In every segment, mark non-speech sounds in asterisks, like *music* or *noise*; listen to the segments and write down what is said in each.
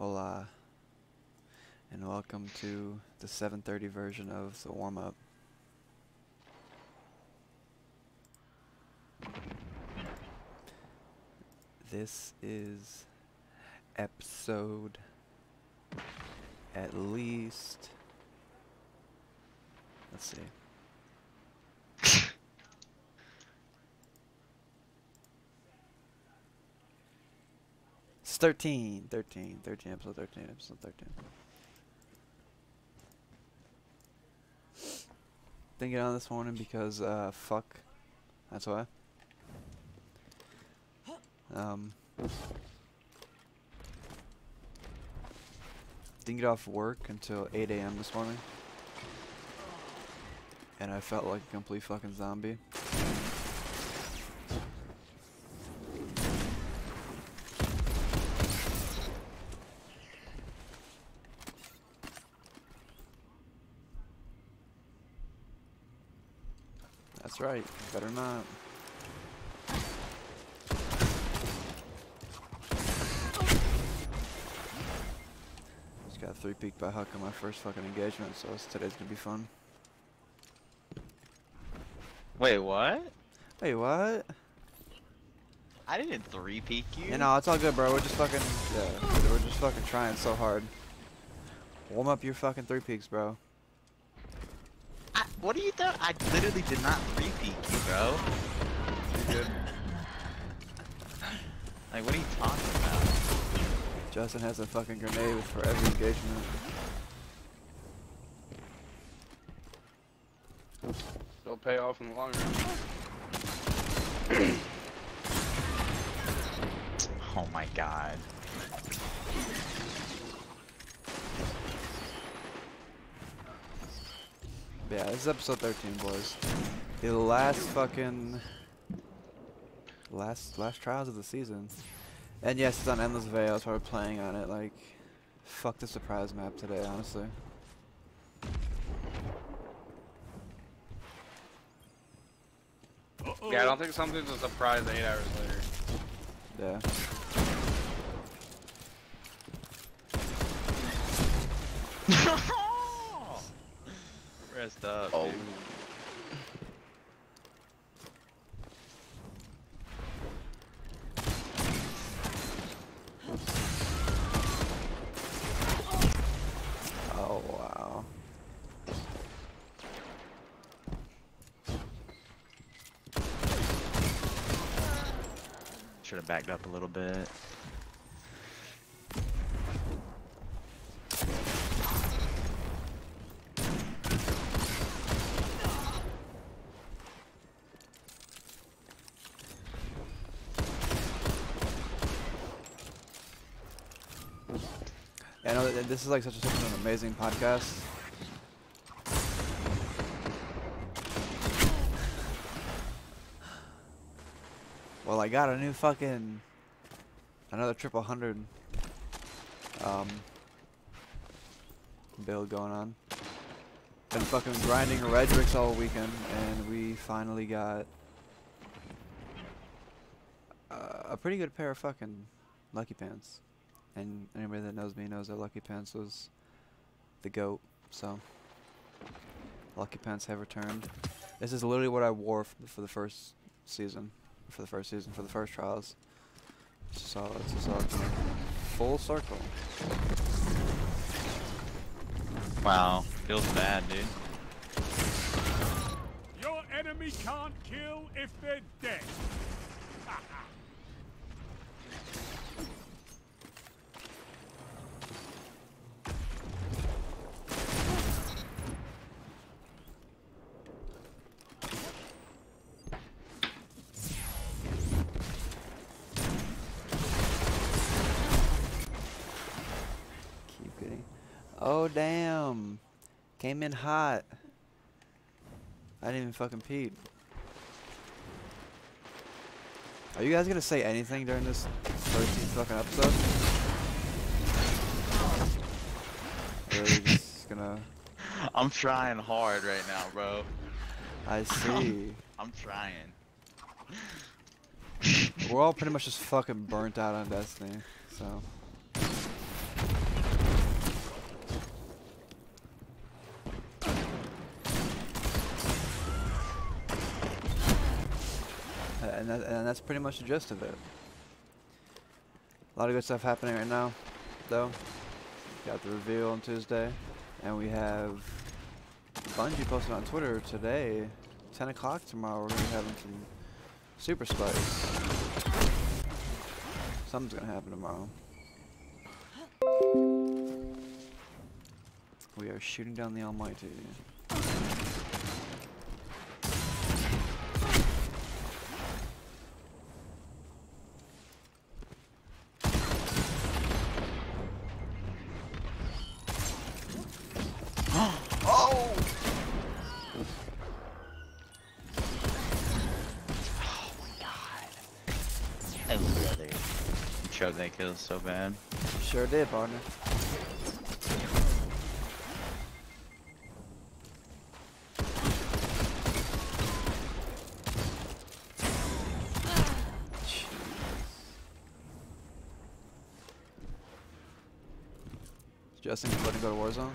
Hola. And welcome to the 7.30 version of the warm-up. This is episode at least let's see It's 13, 13, 13, episode 13, episode 13. Didn't get on this morning because, uh, fuck. That's why. Um, didn't get off work until 8 a.m. this morning. And I felt like a complete fucking zombie. That's right, better not. Just got three peek by Huck on my first fucking engagement, so today's gonna be fun. Wait, what? Wait, what? I didn't three peek you. You know, it's all good, bro. We're just fucking, yeah, we're just fucking trying so hard. Warm up your fucking three peaks, bro. I, what are you doing? I literally did not three peek you, bro. You're good. Like, what are you talking about? Justin has a fucking grenade for every engagement. It'll pay off in the long run. *clears throat* Oh my god. Yeah, this is episode 13, boys. The last fucking last last trials of the season. And yes, it's on Endless Vale, so we're playing on it. Like, fuck the surprise map today, honestly. Yeah, I don't think something's a surprise eight hours later. Yeah. Rest up, Oh. dude. Oh wow. Should have backed up a little bit. I know that this is like such, a, such an amazing podcast. Well, I got a new fucking another triple hundred um build going on. Been fucking grinding Redrix all weekend, and we finally got uh, a pretty good pair of fucking Lucky Pants. And anybody that knows me knows that Lucky Pants was the goat. So Lucky Pants have returned. This is literally what I wore for the, for the first season, for the first season, for the first trials. So it's just all coming full circle. Wow, feels bad, dude. Your enemy can't kill if they're dead. Keep getting. Oh damn! Came in hot. I didn't even fucking peep. Are you guys gonna say anything during this 13th fucking episode? Or are you just gonna? *laughs* I'm trying hard right now, bro. I *laughs* see. I'm trying. We're all pretty much just fucking burnt out on Destiny, so. And that, and that's pretty much the gist of it. A lot of good stuff happening right now, though. Got the reveal on Tuesday, and we have Bungie posted on Twitter today, 10 o'clock tomorrow. We're gonna be having some super spice. Something's gonna happen tomorrow. We are shooting down the Almighty. That kill so bad. Sure did, partner. Jeez. Is Justin gonna let him go to Warzone?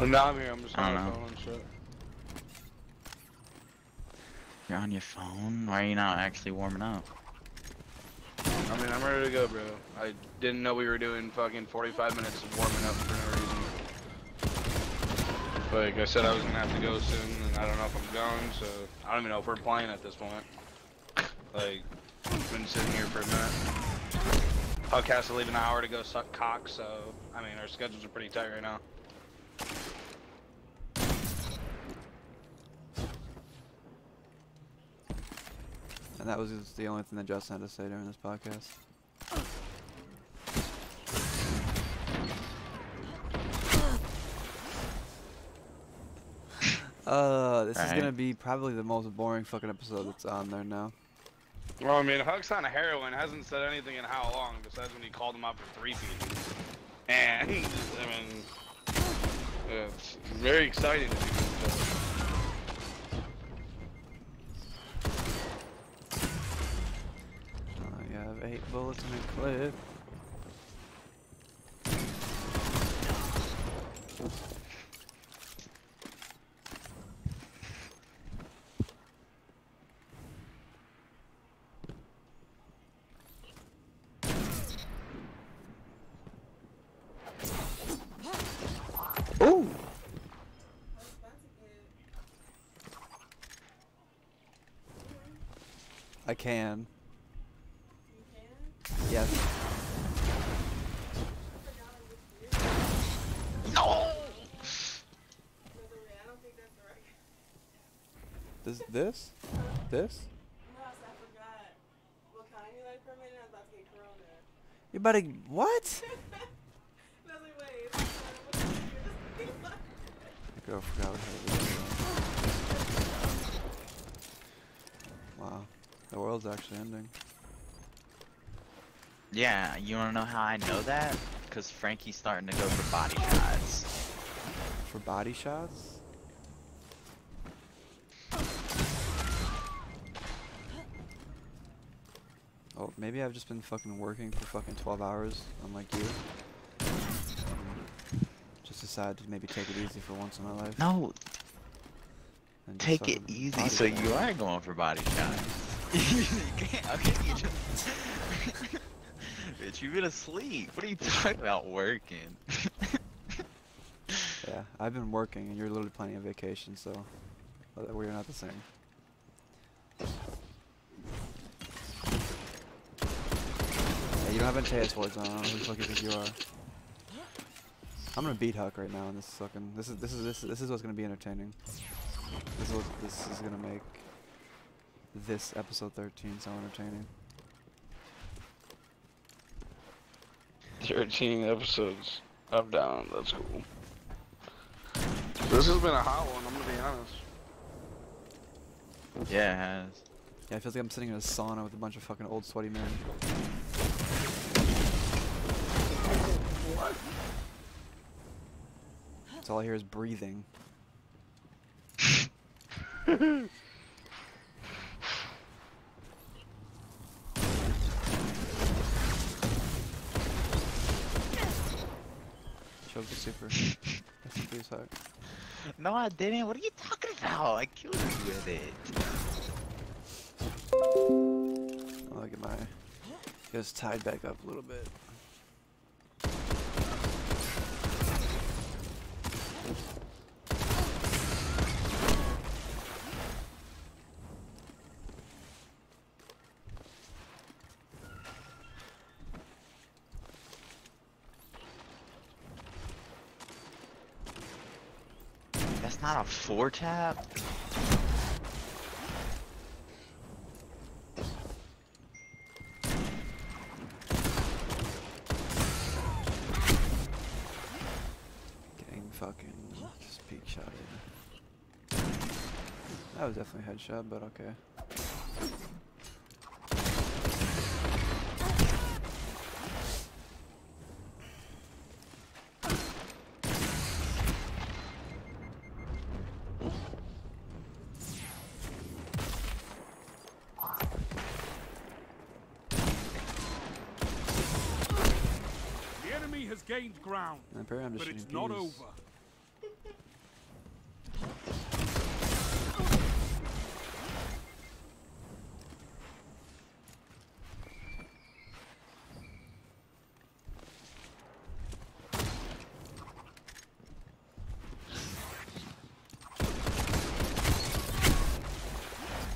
I'm here. I'm just on my phone and shit. You're on your phone? Why are you not actually warming up? I'm ready to go, bro. I didn't know we were doing fucking 45 minutes of warming up for no reason. Like I said, I was gonna have to go soon, and I don't know if I'm going, so I don't even know if we're playing at this point. Like, been sitting here for a minute. Has to leave an hour to go suck cock, so I mean, our schedules are pretty tight right now. And that was the only thing that Justin had to say during this podcast. *laughs* Uh, this is Alright. gonna be probably the most boring fucking episode that's on there now. Well, I mean, Huck's on heroin, hasn't said anything in how long, besides when he called him out for three feet. And, I mean, it's very exciting to see this. I eight bullets in a clip. I can. Yes. No! This, this, this. You about to what? *laughs* The girl forgot what her. Wow, the world's actually ending. Yeah, you wanna know how I know that? Cause Frankie's starting to go for body shots. For body shots? Oh, maybe I've just been fucking working for fucking 12 hours, unlike you. Just decided to maybe take it easy for once in my life. No, and take it easy so shot. you are going for body shots. you can't, okay, you just... *laughs* Bitch, you've been asleep. What are you talking about working? *laughs* Yeah, I've been working and you're literally planning a vacation, so we're not the same. Hey, you don't have any tail towards on. I don't know who the fuck you think you are. I'm gonna beat Huck right now, in this fucking. This is this is this is, this is what's gonna be entertaining. This is what this is gonna make this episode 13 so entertaining. 13 episodes of Down, that's cool. This has been a hot one, I'm gonna be honest. yeah, it has. Yeah, I feel like I'm sitting in a sauna with a bunch of fucking old sweaty men. That's all I hear is breathing. Choke the super. That's. No, I didn't. What are you talking about? I killed you with it. I'll get my. Just tied back up a little bit. Not a four tap. Getting fucking just peek shotted. That was definitely a headshot, but okay. The enemy has gained ground, And apparently I'm just but it's not peas. over.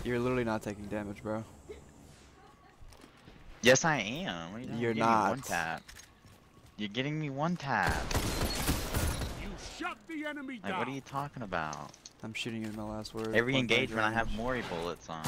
You're literally not taking damage, bro. Yes, I am. You You're getting me One not. tap. You're getting me one tap. You shut the enemy Like, down. what are you talking about? I'm shooting you in my last word. Every engagement, I have range. Mori bullets on.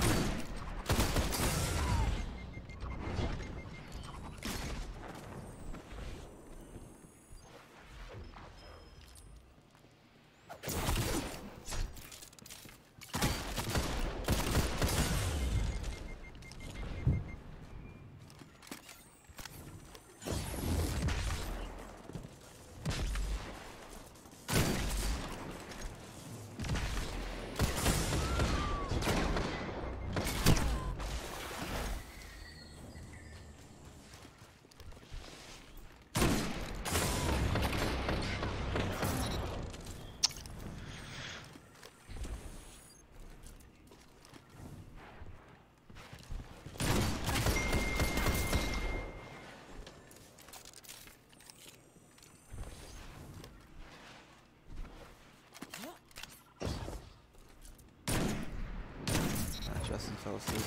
Ah, Justin fell asleep.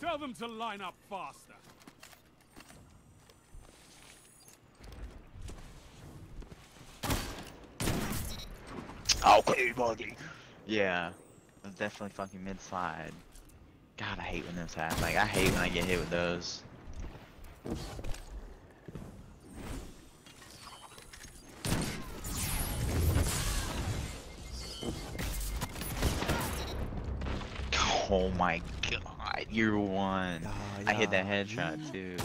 Tell them to line up faster. Oh, *laughs* okay, buddy. Yeah, that's definitely fucking mid slide. God, I hate when those happen. Like, I hate when I get hit with those. My god, you're one. Ah, I hit that headshot too.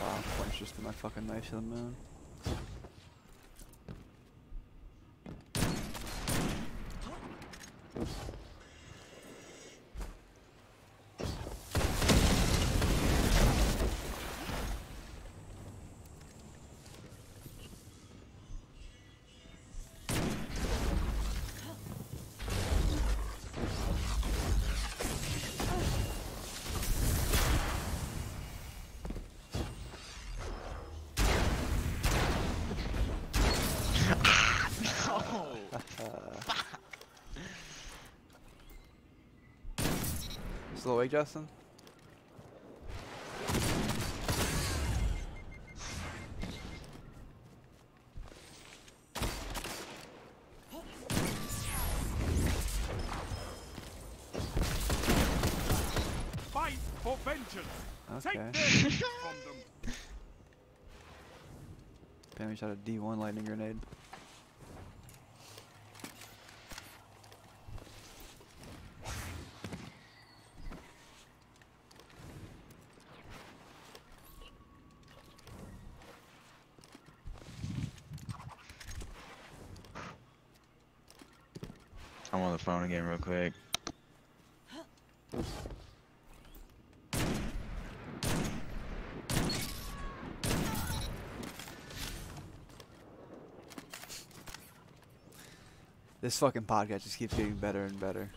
Wow, just my fucking knife to the moon. Still awake, Justin? Fight for vengeance. Okay. Take heat *laughs* from them. Pammy shot a D1 lightning grenade. I'm again real quick. This fucking podcast just keeps getting better and better.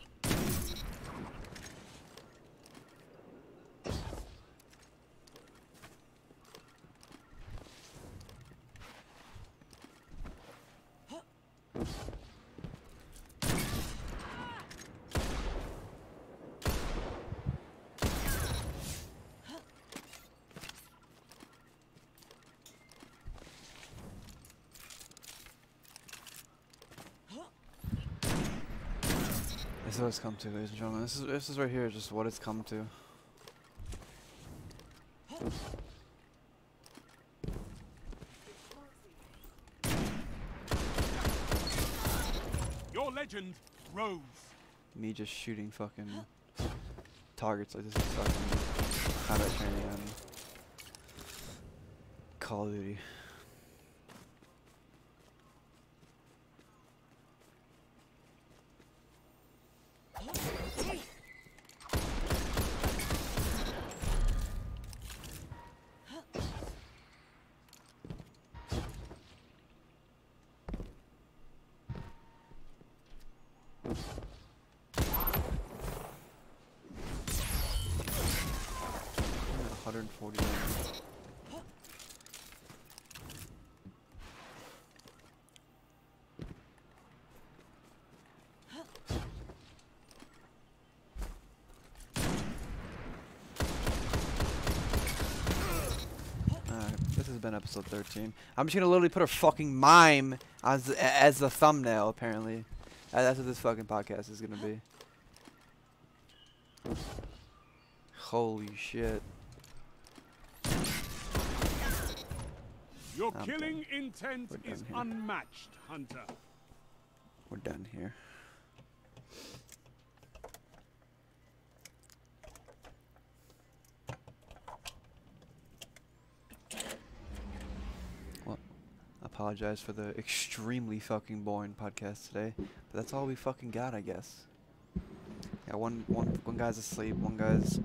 What it's come to, ladies and gentlemen. This is this is right here, just what it's come to. Your legend rose. Me just shooting fucking targets like this is fucking combat training on Call of Duty. I'm at 140. Alright, this has been episode 13. I'm just gonna literally put a fucking mime as as the thumbnail. Apparently, Uh, that's what this fucking podcast is gonna be. Holy shit! Your I'm killing intent We're is done here. unmatched, Hunter. We're done here. Apologize for the extremely fucking boring podcast today, but that's all we fucking got, I guess. Yeah, one one one guy's asleep, one guy's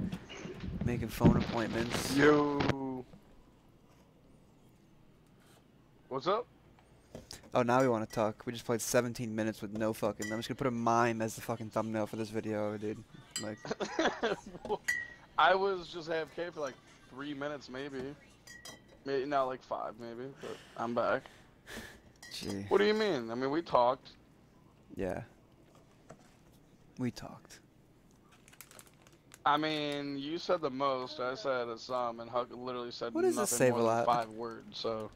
making phone appointments. Yo. What's up? Oh, now we want to talk. We just played 17 minutes with no fucking. I'm just gonna put a mime as the fucking thumbnail for this video, dude. Like, *laughs* I was just AFK for like three minutes, maybe. Maybe not like five, maybe. But I'm back. Gee. What do you mean? I mean, we talked. Yeah. We talked. I mean, you said the most. I said some, and Huck literally said What does nothing more than five words. So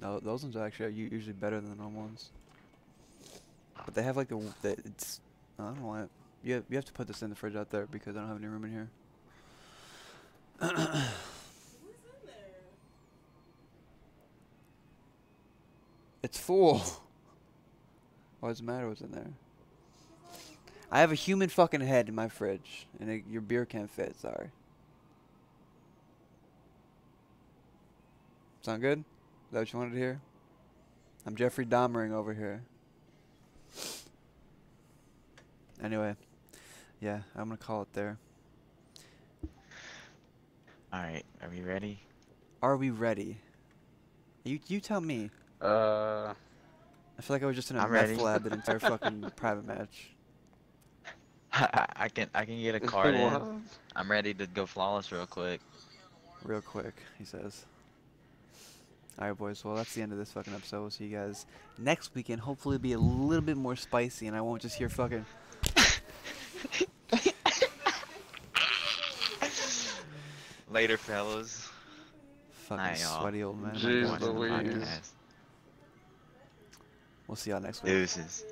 No, those ones are actually u- usually better than the normal ones. But they have like the, the it's I don't know why. You have, you have to put this in the fridge out there because I don't have any room in here. *clears throat* It's full. What does it matter what's in there? I have a human fucking head in my fridge, and it, your beer can't fit. Sorry. Sound good? Is that what you wanted to hear? I'm Jeffrey Dahmering over here. Anyway, yeah, I'm gonna call it there. Alright, are we ready? Are we ready? You you tell me. Uh, I feel like I was just in a I'm meth ready. lab the entire *laughs* fucking private match. I, I can I can get a card in. I'm ready to go flawless real quick. Real quick, he says. Alright, boys. Well, that's the end of this fucking episode. We'll see you guys next weekend. Hopefully, it'll be a little bit more spicy, and I won't just hear fucking. *laughs* Later, fellas. Fucking Night, sweaty old man. Jeez Louise. We'll see y'all next week. Deuces.